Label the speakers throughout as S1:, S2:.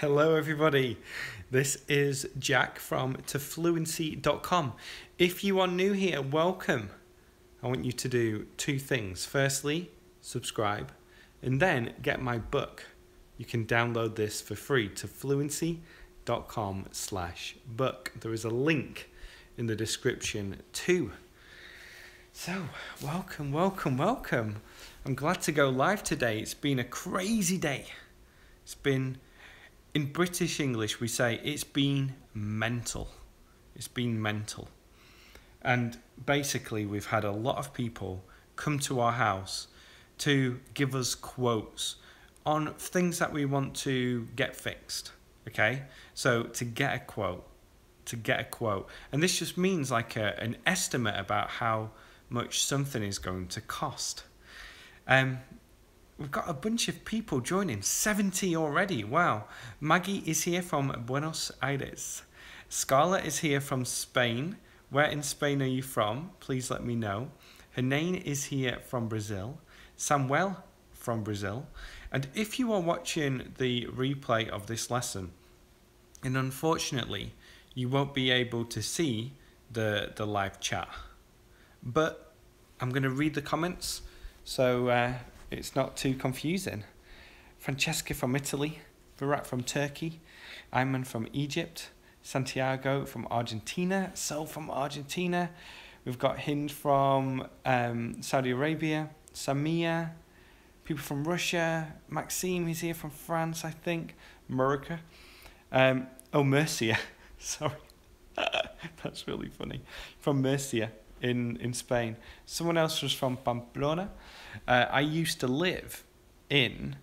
S1: Hello, everybody. This is Jack from tofluency.com. If you are new here, welcome. I want you to do two things. Firstly, subscribe, and then get my book. You can download this for free to fluency.com slash book. There is a link in the description too. So, welcome, welcome, welcome. I'm glad to go live today. It's been a crazy day. It's been, in British English, we say it's been mental. It's been mental. And basically, we've had a lot of people come to our house to give us quotes on things that we want to get fixed. Okay? So, to get a quote, to get a quote. And this just means like a, an estimate about how much something is going to cost. Um, we've got a bunch of people joining, 70 already. Wow. Maggie is here from Buenos Aires. Scarlett is here from Spain. Where in Spain are you from? Please let me know. Hernane is here from Brazil. Samuel from Brazil. And if you are watching the replay of this lesson, and unfortunately, you won't be able to see the, the live chat. But I'm going to read the comments so uh, it's not too confusing. Francesca from Italy, Virat from Turkey, Ayman from Egypt, Santiago from Argentina, Sol from Argentina. We've got Hind from um, Saudi Arabia, Samia, people from Russia, Maxime, he's here from France, I think, America. Um, oh, Murcia, sorry. That's really funny. From Murcia in, in Spain. Someone else was from Pamplona. Uh, I used to live in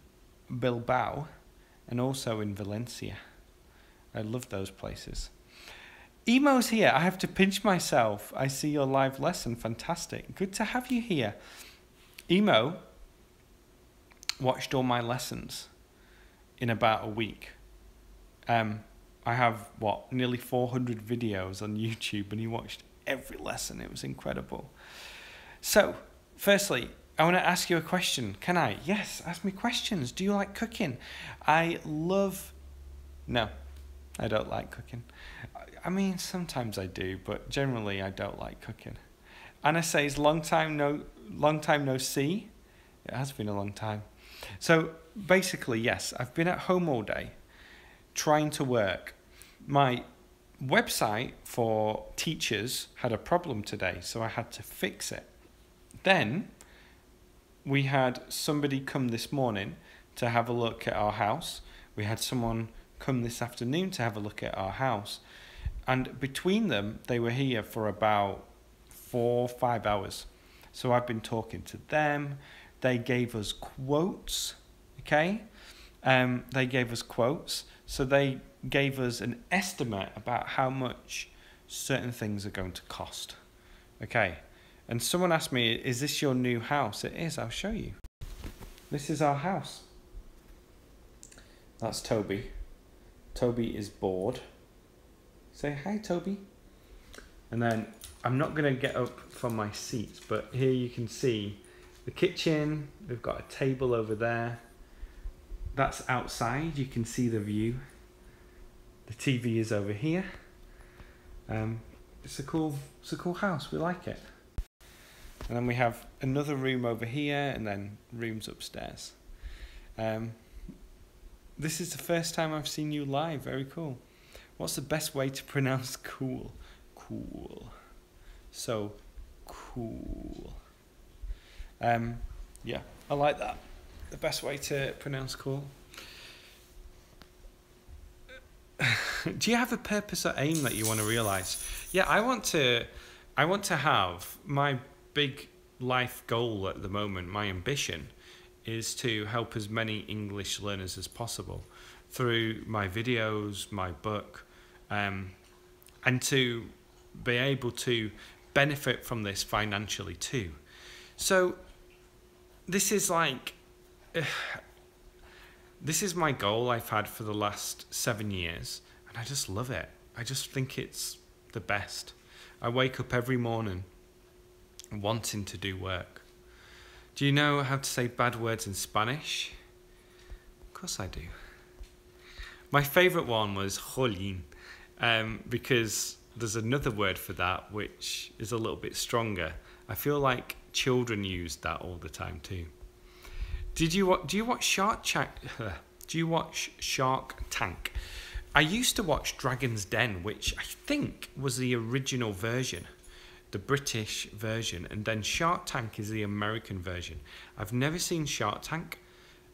S1: Bilbao and also in Valencia. I love those places. Emo's here. I have to pinch myself. I see your live lesson. Fantastic. Good to have you here. Emo watched all my lessons in about a week. Um, I have what nearly 400 videos on YouTube, and he watched every lesson. It was incredible. So, firstly, I want to ask you a question. Can I? Yes, ask me questions. Do you like cooking? I love. No, I don't like cooking. I mean, sometimes I do, but generally I don't like cooking. Anna says, "Long time no, long time no see." It has been a long time. So basically, yes, I've been at home all day, trying to work. My website for teachers had a problem today, so I had to fix it. Then we had somebody come this morning to have a look at our house. We had someone come this afternoon to have a look at our house. And between them, they were here for about four, five hours. So I've been talking to them. They gave us quotes, okay? Um, they gave us quotes. So they gave us an estimate about how much certain things are going to cost. Okay, and someone asked me, Is this your new house? It is, I'll show you. This is our house. That's Toby. Toby is bored. Say hi, Toby. And then I'm not going to get up from my seat, but here you can see the kitchen. We've got a table over there. That's outside. You can see the view. The TV is over here. Um, it's a cool, it's a cool house. We like it. And then we have another room over here, and then rooms upstairs. Um, this is the first time I've seen you live. Very cool. What's the best way to pronounce cool? Cool. So cool. Um, yeah, I like that. The best way to pronounce cool. do you have a purpose or aim that you want to realize? Yeah, I want to I want to have my big life goal at the moment, my ambition is to help as many English learners as possible through my videos, my book, um, and to be able to benefit from this financially too. So this is like this is my goal I've had for the last seven years, and I just love it. I just think it's the best. I wake up every morning wanting to do work. Do you know how to say bad words in Spanish? Of course I do. My favourite one was Jolín, um, because there's another word for that which is a little bit stronger. I feel like children use that all the time too. Did you do you watch Shark Tank? Do you watch Shark Tank? I used to watch Dragon's Den, which I think was the original version, the British version, and then Shark Tank is the American version. I've never seen Shark Tank.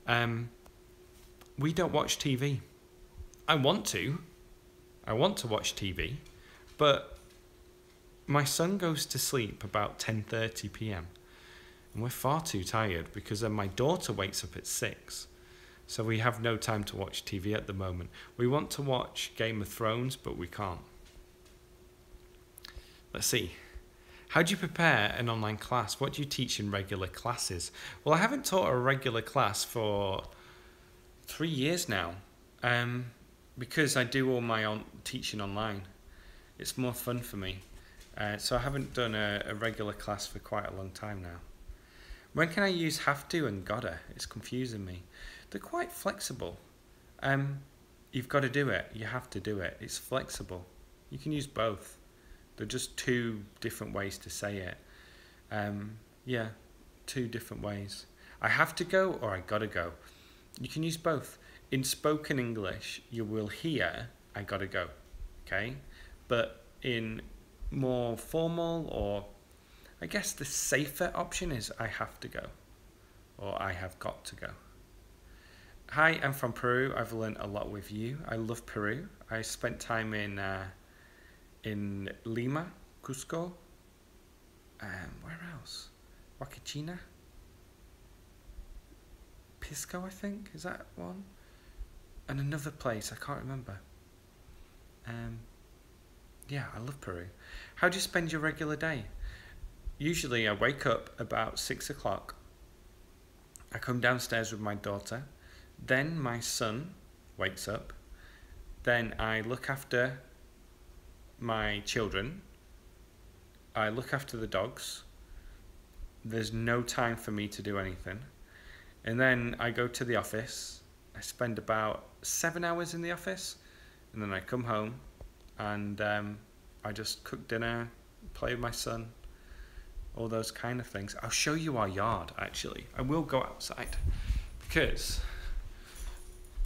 S1: Um, we don't watch TV. I want to. I want to watch TV, but my son goes to sleep about 10:30 p.m. and we're far too tired because then my daughter wakes up at 6 so we have no time to watch TV at the moment. We want to watch Game of Thrones, but we can't. Let's see. How do you prepare an online class? What do you teach in regular classes? Well, I haven't taught a regular class for three years now um, because I do all my on- teaching online. It's more fun for me. Uh, so I haven't done a, a regular class for quite a long time now. When can I use have to and gotta? It's confusing me. They're quite flexible. Um, you've got to do it. You have to do it. It's flexible. You can use both. They're just two different ways to say it. Um, yeah, two different ways. I have to go or I gotta go. You can use both. In spoken English, you will hear I gotta go. Okay? But in more formal or I guess the safer option is I have to go or I have got to go. Hi, I'm from Peru. I've learned a lot with you. I love Peru. I spent time in uh, in Lima, Cusco. Um, where else? Huacachina. Pisco, I think. Is that one? And another place. I can't remember. Um, yeah, I love Peru. How do you spend your regular day? Usually, I wake up about six o'clock. I come downstairs with my daughter. Then my son wakes up. Then I look after my children. I look after the dogs. There's no time for me to do anything. And then I go to the office. I spend about seven hours in the office. And then I come home and um, I just cook dinner, play with my son, all those kind of things. I'll show you our yard actually. I will go outside because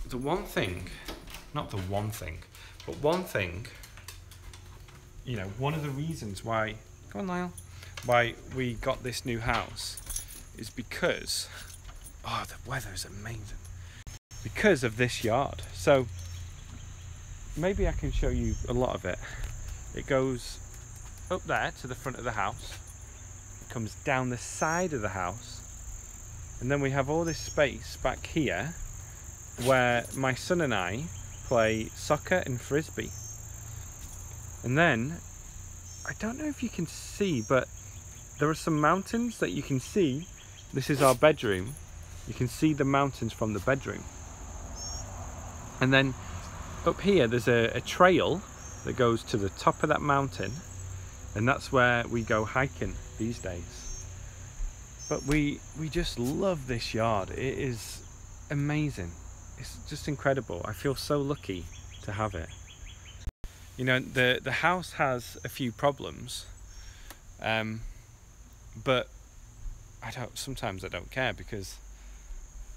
S1: the one thing, not the one thing, but one thing, you know, one of the reasons why, go on, Lyle, why we got this new house is because, oh, the weather is amazing. Because of this yard. So, maybe I can show you a lot of it. It goes up there to the front of the house, comes down the side of the house, and then we have all this space back here where my son and I play soccer and frisbee. And then, I don't know if you can see, but there are some mountains that you can see. This is our bedroom. You can see the mountains from the bedroom. And then up here, there's a, a trail that goes to the top of that mountain. And that's where we go hiking these days. But we, we just love this yard. It is amazing it's just incredible. I feel so lucky to have it. You know, the the house has a few problems, um, but I don't. Sometimes I don't care because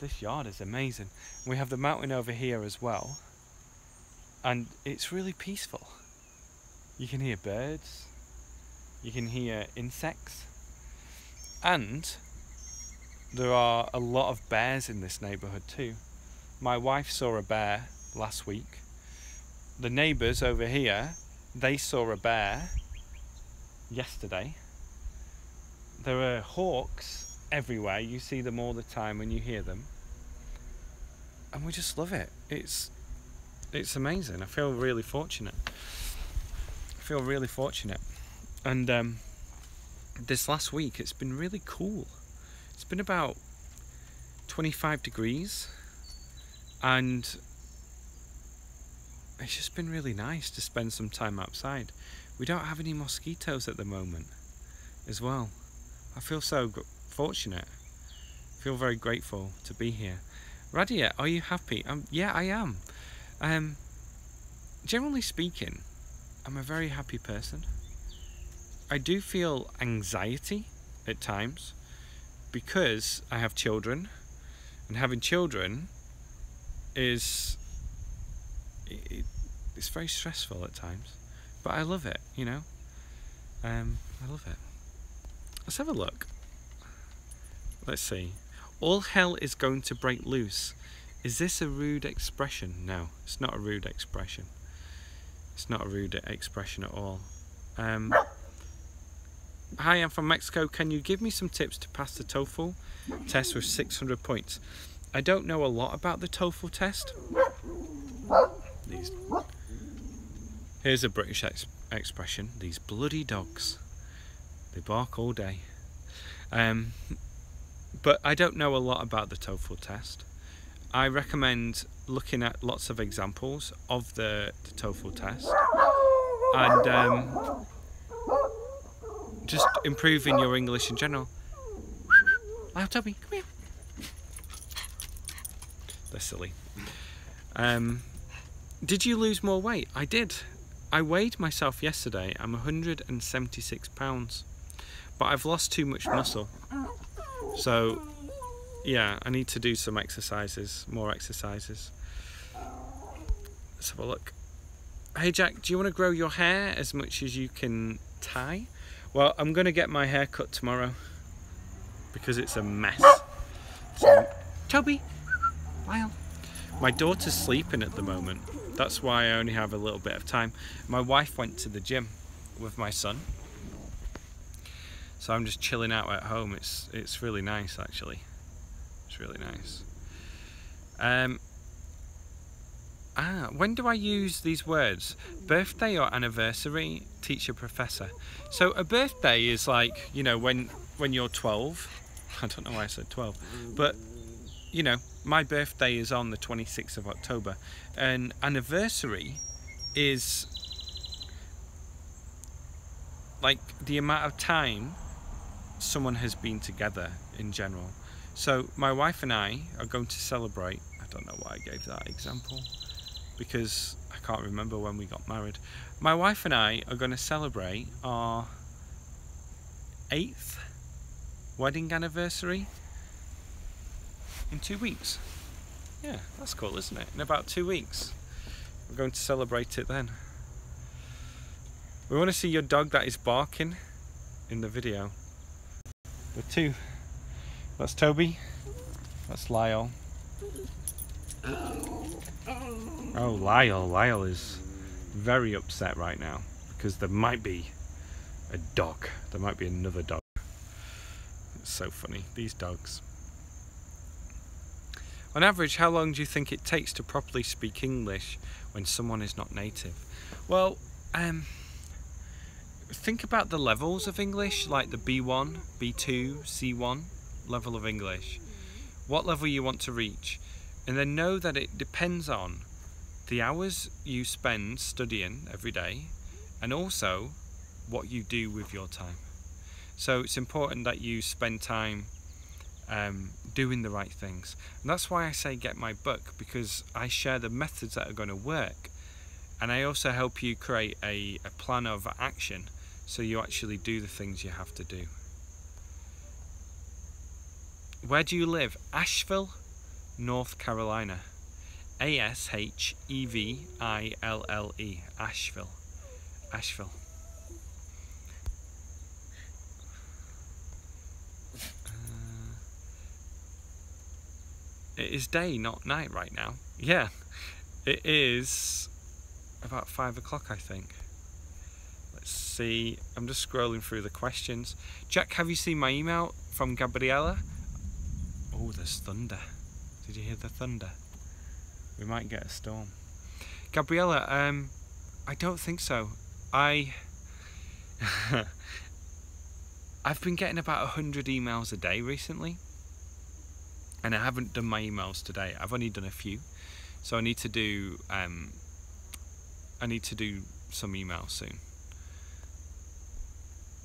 S1: this yard is amazing. We have the mountain over here as well, and it's really peaceful. You can hear birds, you can hear insects, and there are a lot of bears in this neighbourhood too. My wife saw a bear last week. The neighbours over here, they saw a bear yesterday. There are hawks everywhere. You see them all the time when you hear them. And we just love it. It's it's amazing. I feel really fortunate. I feel really fortunate. And um, this last week it's been really cool. It's been about 25 degrees and it's just been really nice to spend some time outside. We don't have any mosquitoes at the moment as well. I feel so fortunate. I feel very grateful to be here. Radia, are you happy? Um, yeah, I am. Um, generally speaking, I'm a very happy person. I do feel anxiety at times because I have children, and having children is it, it's very stressful at times, but I love it. You know, um, I love it. Let's have a look. Let's see. All hell is going to break loose. Is this a rude expression? No, it's not a rude expression. It's not a rude expression at all. Um, hi, I'm from Mexico. Can you give me some tips to pass the TOEFL test with 600 points? I don't know a lot about the TOEFL test. These. Here's a British ex expression. These bloody dogs. They bark all day. Um, but I don't know a lot about the TOEFL test. I recommend looking at lots of examples of the, the TOEFL test and um, just improving your English in general. Oh, Toby, come here. They're silly. Um, did you lose more weight? I did. I weighed myself yesterday. I'm 176 pounds, but I've lost too much muscle. So, yeah, I need to do some exercises, more exercises. Let's have a look. Hey Jack, do you want to grow your hair as much as you can tie? Well, I'm going to get my hair cut tomorrow because it's a mess. So, Toby, Lyle. My daughter's sleeping at the moment. That's why I only have a little bit of time. My wife went to the gym with my son so I'm just chilling out at home. It's it's really nice actually. It's really nice. Um, ah, when do I use these words? Birthday or anniversary? Teacher, professor. So a birthday is like you know when when you're 12. I don't know why I said 12, but you know my birthday is on the 26th of October, and anniversary is like the amount of time someone has been together in general. So my wife and I are going to celebrate. I don't know why I gave that example because I can't remember when we got married. My wife and I are going to celebrate our eighth wedding anniversary in two weeks. Yeah, that's cool, isn't it? In about two weeks, we're going to celebrate it then. We want to see your dog that is barking in the video. The two. That's Toby. That's Lyle. Oh, Lyle. Lyle is very upset right now because there might be a dog. There might be another dog. It's so funny. These dogs. On average, how long do you think it takes to properly speak English when someone is not native? Well, um, think about the levels of English, like the B1, B2, C1 level of English. What level you want to reach. And then know that it depends on the hours you spend studying every day and also what you do with your time. So it's important that you spend time um, doing the right things. And that's why I say get my book because I share the methods that are going to work and I also help you create a, a plan of action so you actually do the things you have to do. Where do you live? Asheville, North Carolina. A S H E V I L L E. Asheville. Asheville. Uh, it is day, not night right now. Yeah, it is about five o'clock, I think. Let's see. I'm just scrolling through the questions. Jack, have you seen my email from Gabriella? Oh, there's thunder. Did you hear the thunder? We might get a storm. Gabriella, um, I don't think so. I... I've been getting about 100 emails a day recently. And I haven't done my emails today. I've only done a few. So I need to do... Um, I need to do some emails soon.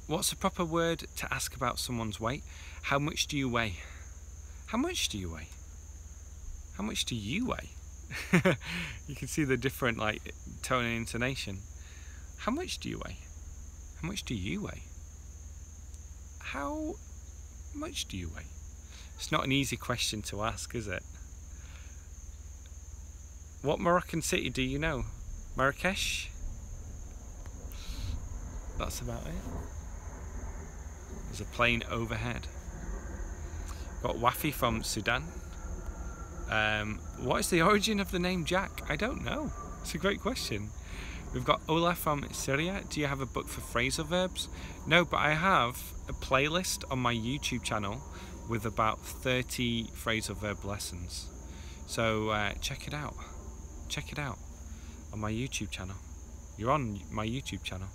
S1: What's the proper word to ask about someone's weight? How much do you weigh? How much do you weigh? How much do you weigh? you can see the different like tone and intonation. How much do you weigh? How much do you weigh? How much do you weigh? It's not an easy question to ask, is it? What Moroccan city do you know? Marrakesh? That's about it. There's a plane overhead. Got Wafi from Sudan. Um, what is the origin of the name Jack? I don't know. It's a great question. We've got Ola from Syria. Do you have a book for phrasal verbs? No, but I have a playlist on my YouTube channel with about 30 phrasal verb lessons. So uh, check it out. Check it out on my YouTube channel. You're on my YouTube channel.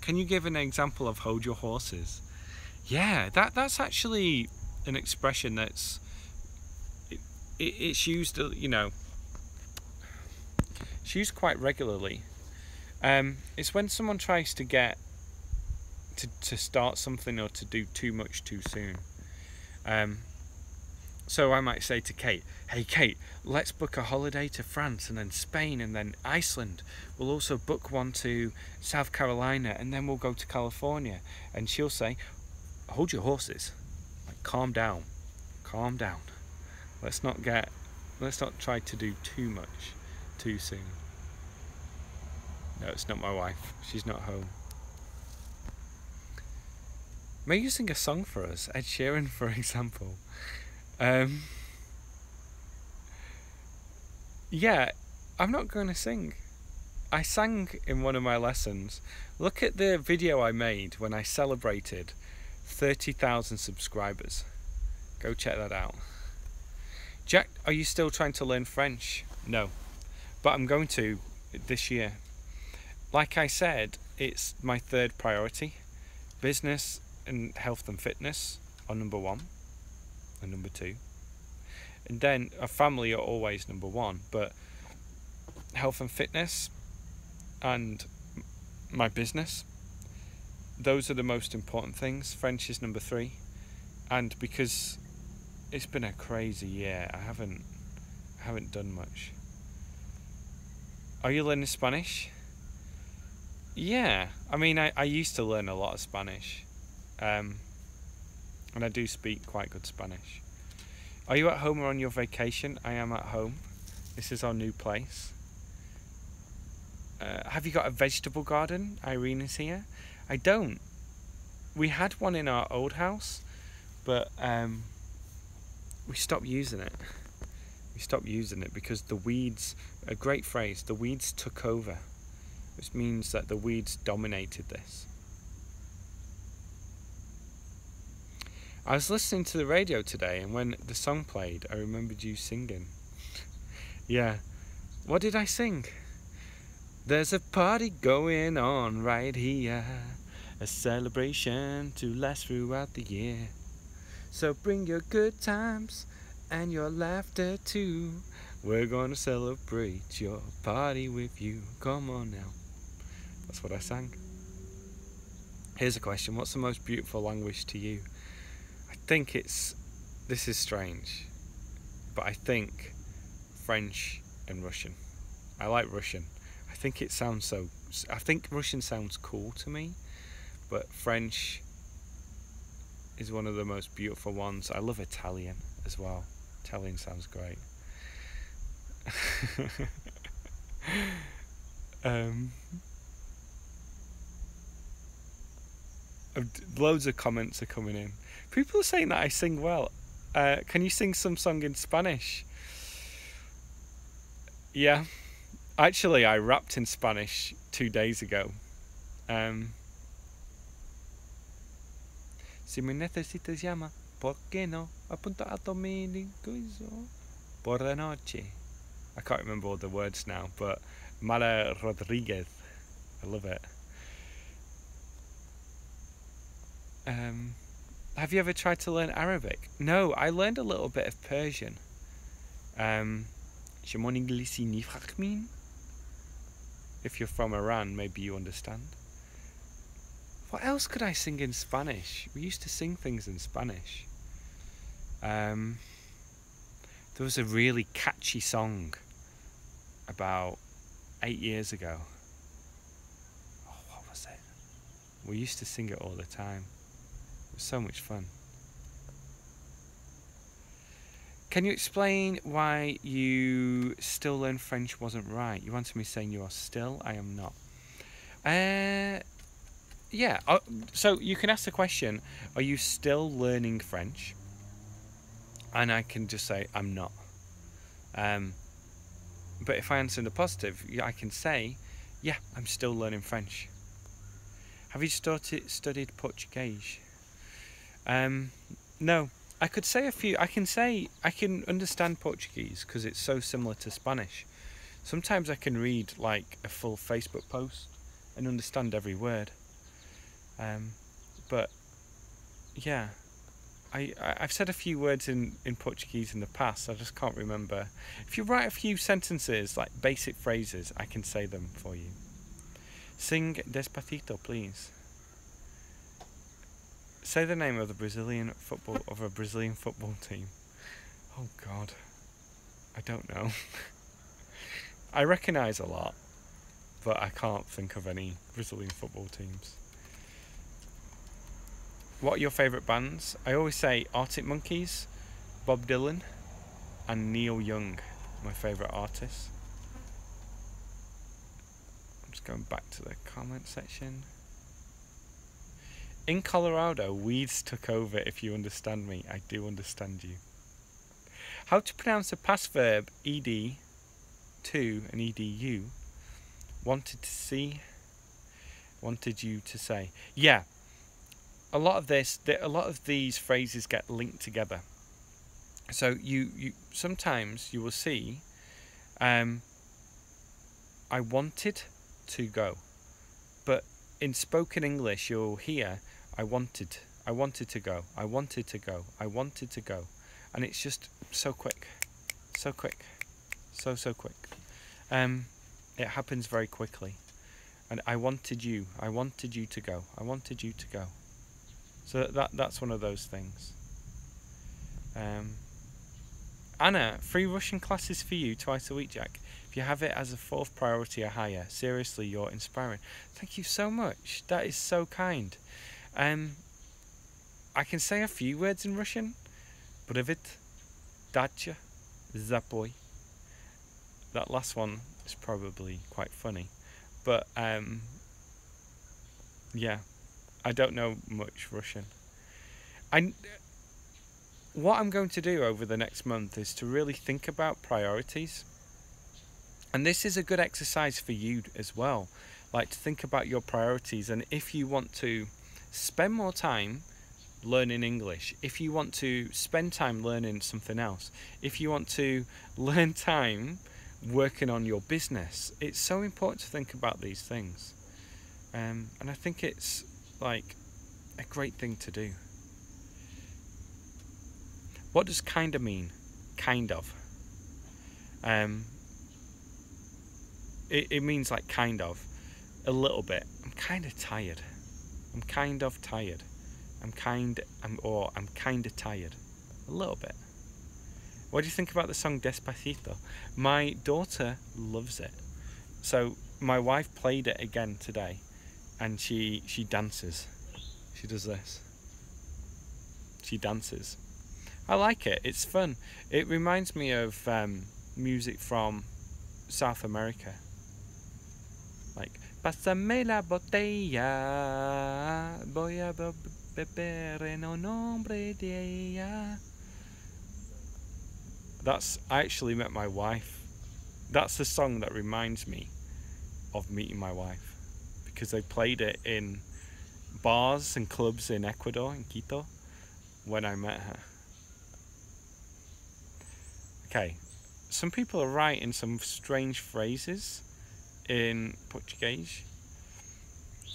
S1: Can you give an example of hold your horses? Yeah, that that's actually an expression that's it, it, it's used, uh, you know, it's used quite regularly. Um, it's when someone tries to get to to start something or to do too much too soon. Um, so I might say to Kate, hey Kate, let's book a holiday to France and then Spain and then Iceland. We'll also book one to South Carolina and then we'll go to California. And she'll say, hold your horses. Like calm down. Calm down. Let's not get let's not try to do too much too soon. No, it's not my wife. She's not home. May you sing a song for us? Ed Sheeran, for example. Um, yeah, I'm not going to sing. I sang in one of my lessons. Look at the video I made when I celebrated 30,000 subscribers. Go check that out. Jack, are you still trying to learn French? No, but I'm going to this year. Like I said, it's my third priority. Business and health and fitness are number one and number two. And then a family are always number one, but health and fitness and my business, those are the most important things. French is number three. And because it's been a crazy year, I haven't I haven't done much. Are you learning Spanish? Yeah, I mean, I, I used to learn a lot of Spanish. Um, and I do speak quite good Spanish. Are you at home or on your vacation? I am at home. This is our new place. Uh, have you got a vegetable garden? Irene is here. I don't. We had one in our old house, but um, we stopped using it. We stopped using it because the weeds, a great phrase, the weeds took over, which means that the weeds dominated this. I was listening to the radio today, and when the song played, I remembered you singing. yeah. What did I sing? There's a party going on right here, a celebration to last throughout the year. So bring your good times and your laughter too. We're gonna celebrate your party with you. Come on now. That's what I sang. Here's a question What's the most beautiful language to you? I think it's this is strange, but I think French and Russian. I like Russian. I think it sounds so. I think Russian sounds cool to me, but French is one of the most beautiful ones. I love Italian as well. Italian sounds great. um, loads of comments are coming in. People are saying that I sing well. Uh, can you sing some song in Spanish? Yeah, actually, I rapped in Spanish two days ago. Um, si me necesitas llama, ¿por qué no? Apunta a por la noche. I can't remember all the words now, but Mala Rodriguez, I love it. Um, have you ever tried to learn Arabic? No, I learned a little bit of Persian. Um, if you're from Iran, maybe you understand. What else could I sing in Spanish? We used to sing things in Spanish. Um, There was a really catchy song about eight years ago. Oh, what was it? We used to sing it all the time. It was so much fun. Can you explain why you still learn French wasn't right? You answered me saying you are still, I am not. Uh, yeah, uh, so you can ask the question Are you still learning French? And I can just say, I'm not. Um, but if I answer in the positive, I can say, Yeah, I'm still learning French. Have you started, studied Portuguese? Um, no, I could say a few. I can say I can understand Portuguese because it's so similar to Spanish. Sometimes I can read like a full Facebook post and understand every word. Um, but yeah, I, I have said a few words in in Portuguese in the past. I just can't remember. If you write a few sentences like basic phrases, I can say them for you. Sing despacito, please. Say the name of the Brazilian football of a Brazilian football team. Oh God, I don't know. I recognise a lot, but I can't think of any Brazilian football teams. What are your favourite bands? I always say Arctic Monkeys, Bob Dylan, and Neil Young, my favourite artists. I'm just going back to the comment section. In Colorado, weeds took over, if you understand me. I do understand you. How to pronounce the past verb ed to and edu? Wanted to see, wanted you to say. Yeah, a lot of this, a lot of these phrases get linked together. So you, you sometimes you will see, um, I wanted to go, but in spoken English you'll hear I wanted. I wanted to go. I wanted to go. I wanted to go. And it's just so quick. So quick. So, so quick. Um, it happens very quickly. And I wanted you. I wanted you to go. I wanted you to go. So that that's one of those things. Um, Anna, free Russian classes for you twice a week, Jack. If you have it as a fourth priority or higher, seriously, you're inspiring. Thank you so much. That is so kind. Um, I can say a few words in Russian. Privet, dacha, zapoy. That last one is probably quite funny, but um, yeah, I don't know much Russian. I what I'm going to do over the next month is to really think about priorities. And this is a good exercise for you as well. Like to think about your priorities and if you want to spend more time learning English, if you want to spend time learning something else, if you want to learn time working on your business, it's so important to think about these things. Um, and I think it's like a great thing to do. What does kind of mean? Kind of. Um, it, it means like kind of. A little bit. I'm kind of tired. I'm kind of tired. I'm kind, I'm, or I'm kind of tired. A little bit. What do you think about the song Despacito? My daughter loves it. So my wife played it again today and she she dances. She does this. She dances. I like it. It's fun. It reminds me of um, music from South America. Like Pásame la botella, voy a beber en nombre de ella. That's I actually met my wife. That's the song that reminds me of meeting my wife because they played it in bars and clubs in Ecuador in Quito when I met her. Okay, some people are writing some strange phrases em português.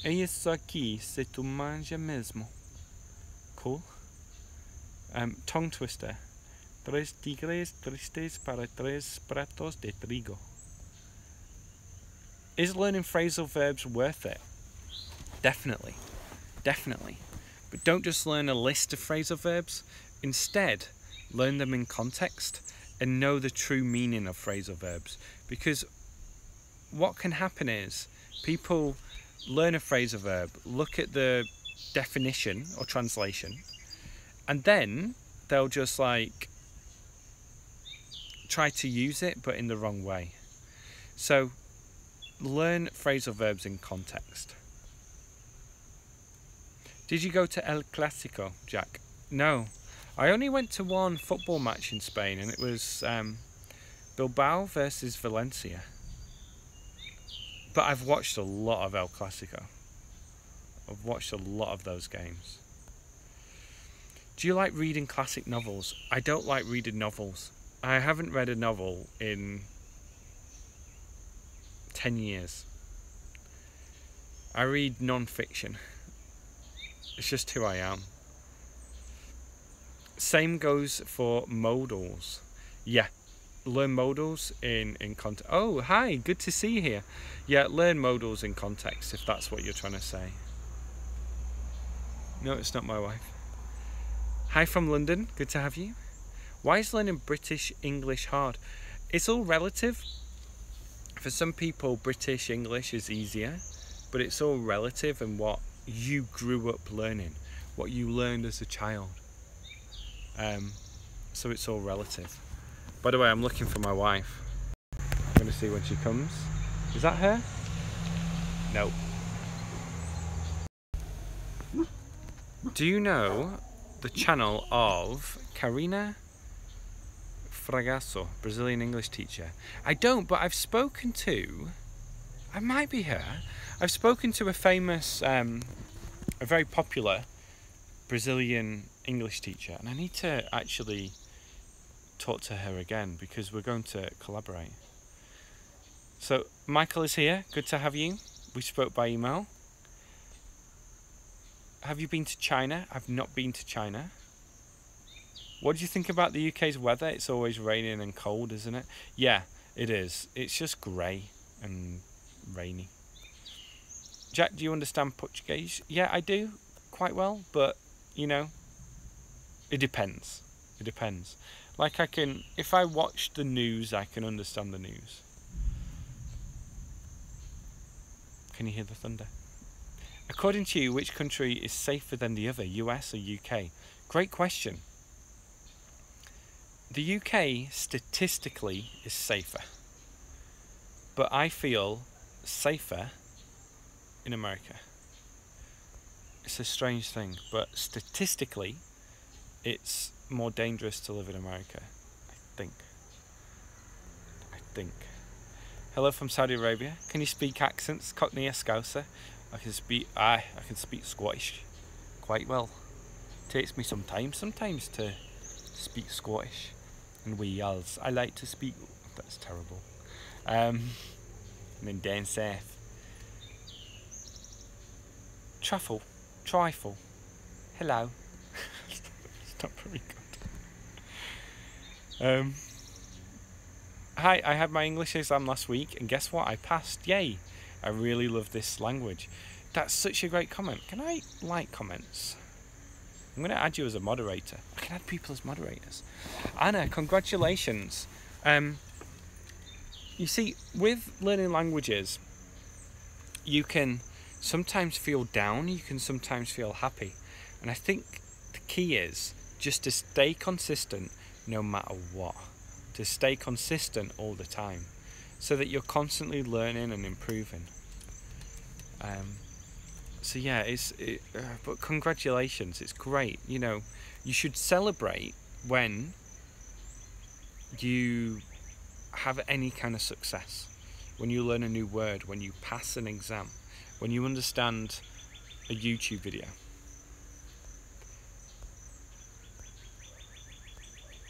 S1: É isso aqui, se tu manja mesmo. Cool. Um, tongue twister. Tres tigres tristes para tres pratos de trigo. Is learning phrasal verbs worth it? Definitely. Definitely. But don't just learn a list of phrasal verbs. Instead, learn them in context. and know the true meaning of phrasal verbs because what can happen is people learn a phrasal verb, look at the definition or translation, and then they'll just like try to use it but in the wrong way. So learn phrasal verbs in context. Did you go to El Clasico, Jack? No. I only went to one football match in Spain and it was um, Bilbao versus Valencia. But I've watched a lot of El Clasico. I've watched a lot of those games. Do you like reading classic novels? I don't like reading novels. I haven't read a novel in 10 years. I read non-fiction. It's just who I am. Same goes for modals. Yeah, learn modals in in context. Oh, hi, good to see you here. Yeah, learn modals in context if that's what you're trying to say. No, it's not my wife. Hi from London. Good to have you. Why is learning British English hard? It's all relative. For some people, British English is easier, but it's all relative and what you grew up learning, what you learned as a child. Um, so it's all relative. By the way, I'm looking for my wife. I'm going to see when she comes. Is that her? No. Do you know the channel of Karina Fragasso, Brazilian English teacher? I don't, but I've spoken to, I might be her, I've spoken to a famous, um, a very popular Brazilian English teacher, and I need to actually talk to her again because we're going to collaborate. So, Michael is here. Good to have you. We spoke by email. Have you been to China? I've not been to China. What do you think about the UK's weather? It's always raining and cold, isn't it? Yeah, it is. It's just grey and rainy. Jack, do you understand Portuguese? Yeah, I do quite well, but you know, it depends. It depends. Like I can, if I watch the news, I can understand the news. Can you hear the thunder? According to you, which country is safer than the other, US or UK? Great question. The UK statistically is safer, but I feel safer in America. It's a strange thing, but statistically, it's more dangerous to live in America. I think. I think. Hello from Saudi Arabia. Can you speak accents? Cockney or Scouser? I can speak. I I can speak Scottish quite well. Takes me some time sometimes to speak Scottish and Wales. I like to speak. That's terrible. Um, and then Dan Seth. Truffle. Trifle. Hello. it's not very good. Um, hi, I had my English exam last week, and guess what? I passed. Yay! I really love this language. That's such a great comment. Can I like comments? I'm going to add you as a moderator. I can add people as moderators. Anna, congratulations. Um, you see, with learning languages, you can sometimes feel down, you can sometimes feel happy. And I think the key is just to stay consistent no matter what. To stay consistent all the time so that you're constantly learning and improving. Um, so yeah, it's it, uh, but congratulations, it's great. You know, you should celebrate when you have any kind of success, when you learn a new word, when you pass an exam when you understand a YouTube video.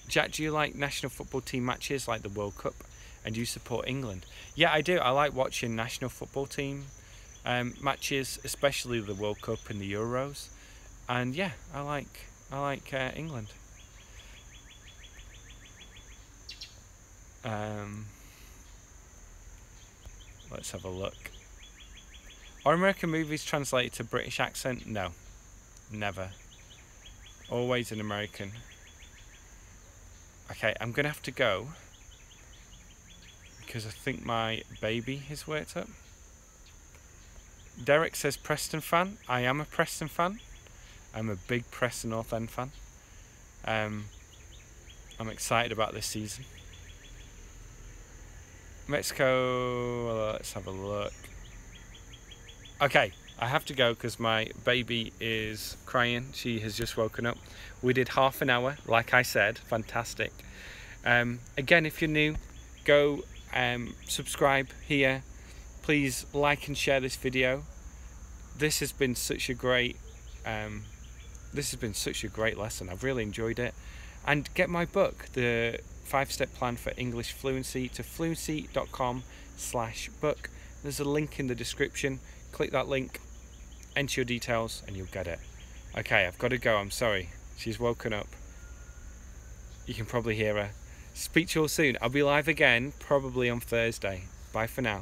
S1: Jack, do you like national football team matches like the World Cup? And you support England? Yeah, I do. I like watching national football team um, matches, especially the World Cup and the Euros. And yeah, I like I like uh, England. Um, let's have a look. Are American movies translated to British accent? No. Never. Always an American. Okay, I'm gonna have to go because I think my baby has worked up. Derek says Preston fan. I am a Preston fan. I'm a big Preston North End fan. Um, I'm excited about this season. Mexico, let's have a look. Okay, I have to go because my baby is crying. She has just woken up. We did half an hour, like I said, fantastic. Um, again, if you're new, go um, subscribe here. Please like and share this video. This has been such a great, um, this has been such a great lesson. I've really enjoyed it. And get my book, the five-step plan for English fluency, to fluency.com slash book. There's a link in the description. Click that link, enter your details, and you'll get it. Okay, I've got to go. I'm sorry. She's woken up. You can probably hear her. Speak to you all soon. I'll be live again, probably on Thursday. Bye for now.